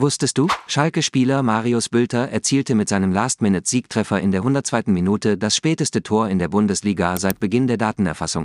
Wusstest du, Schalke-Spieler Marius Bülter erzielte mit seinem Last-Minute-Siegtreffer in der 102. Minute das späteste Tor in der Bundesliga seit Beginn der Datenerfassung.